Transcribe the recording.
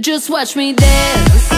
Just watch me dance.